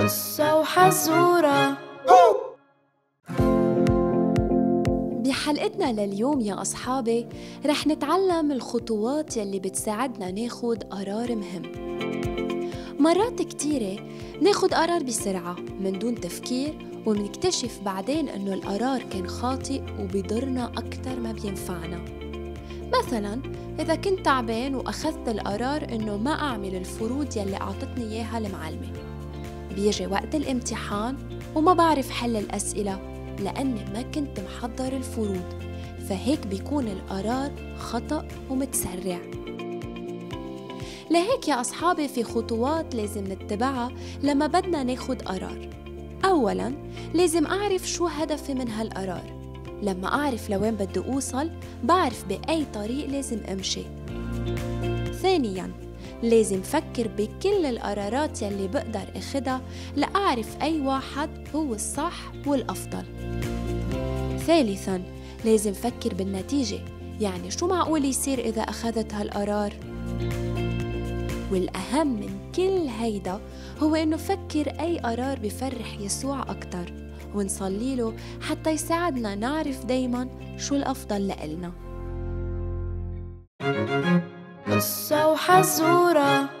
قصة وحزورة. بحلقتنا لليوم يا أصحابي رح نتعلم الخطوات يلي بتساعدنا ناخد قرار مهم. مرات كتيرة ناخد قرار بسرعة من دون تفكير ومنكتشف بعدين إنه القرار كان خاطئ وبيضرنا أكتر ما بينفعنا. مثلا إذا كنت تعبان وأخذت القرار إنه ما أعمل الفروض يلي أعطتني إياها المعلمة. بيجي وقت الامتحان وما بعرف حل الأسئلة لأني ما كنت محضر الفروض. فهيك بيكون القرار خطأ ومتسرع. لهيك يا أصحابي في خطوات لازم نتبعها لما بدنا ناخد قرار. أولاً لازم أعرف شو هدفي من هالقرار. لما أعرف لوين بدي أوصل بعرف بأي طريق لازم أمشي. ثانياً لازم فكر بكل القرارات يلي بقدر أخدها لأعرف أي واحد هو الصح والأفضل. ثالثاً لازم فكر بالنتيجة يعني شو معقول يصير إذا أخذت هالقرار؟ والأهم من كل هيدا هو إنه فكر أي قرار بفرح يسوع أكتر. ونصلي له حتى يساعدنا نعرف دايما شو الأفضل لإلنا. قصة وحزورة